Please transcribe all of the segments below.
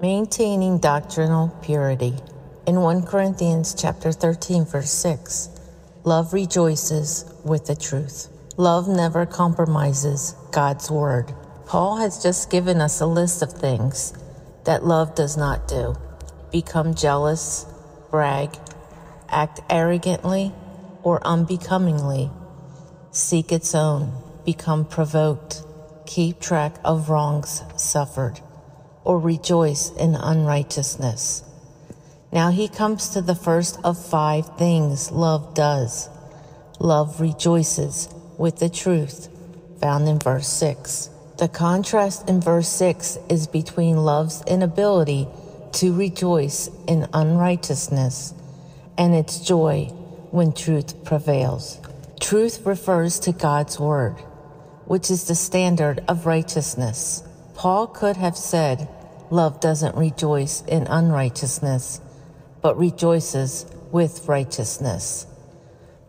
Maintaining doctrinal purity. In 1 Corinthians chapter 13 verse 6, love rejoices with the truth. Love never compromises God's word. Paul has just given us a list of things that love does not do. Become jealous, brag, act arrogantly or unbecomingly, seek its own, become provoked, keep track of wrongs suffered or rejoice in unrighteousness. Now he comes to the first of five things love does. Love rejoices with the truth, found in verse 6. The contrast in verse 6 is between love's inability to rejoice in unrighteousness and its joy when truth prevails. Truth refers to God's word, which is the standard of righteousness. Paul could have said, Love doesn't rejoice in unrighteousness, but rejoices with righteousness.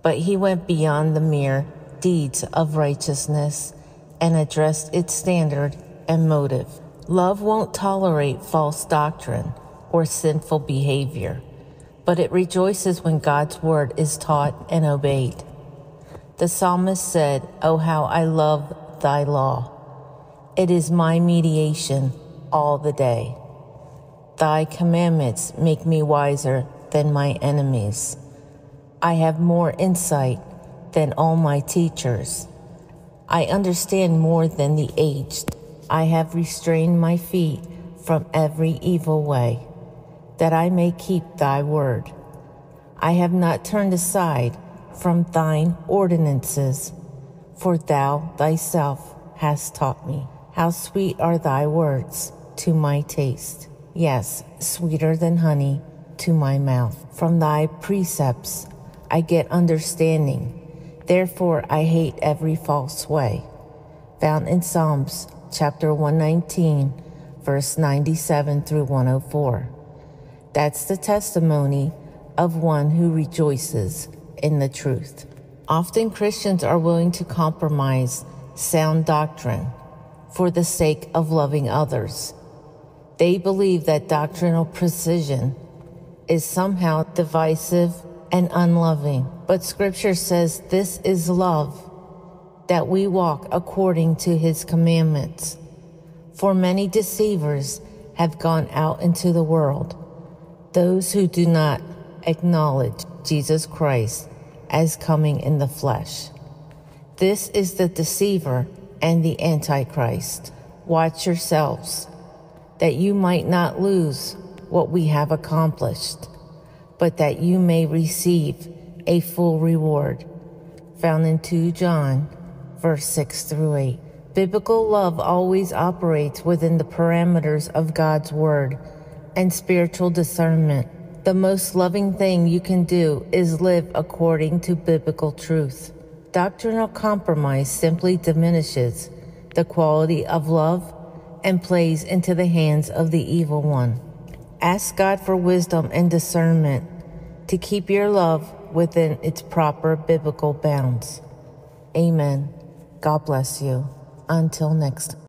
But he went beyond the mere deeds of righteousness and addressed its standard and motive. Love won't tolerate false doctrine or sinful behavior, but it rejoices when God's word is taught and obeyed. The psalmist said, Oh, how I love thy law! It is my mediation all the day. Thy commandments make me wiser than my enemies. I have more insight than all my teachers. I understand more than the aged. I have restrained my feet from every evil way, that I may keep thy word. I have not turned aside from thine ordinances, for thou thyself hast taught me. How sweet are thy words! to my taste. Yes, sweeter than honey to my mouth. From thy precepts I get understanding. Therefore I hate every false way. Found in Psalms chapter 119, verse 97 through 104. That's the testimony of one who rejoices in the truth. Often Christians are willing to compromise sound doctrine for the sake of loving others. They believe that doctrinal precision is somehow divisive and unloving. But scripture says this is love, that we walk according to his commandments. For many deceivers have gone out into the world, those who do not acknowledge Jesus Christ as coming in the flesh. This is the deceiver and the antichrist. Watch yourselves that you might not lose what we have accomplished, but that you may receive a full reward. Found in 2 John, verse 6 through 8. Biblical love always operates within the parameters of God's Word and spiritual discernment. The most loving thing you can do is live according to biblical truth. Doctrinal compromise simply diminishes the quality of love and plays into the hands of the evil one. Ask God for wisdom and discernment to keep your love within its proper biblical bounds. Amen. God bless you. Until next.